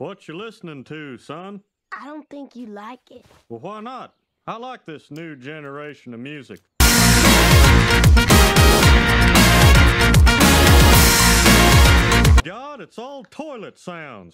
What you listening to, son? I don't think you like it. Well, why not? I like this new generation of music. God, it's all toilet sounds.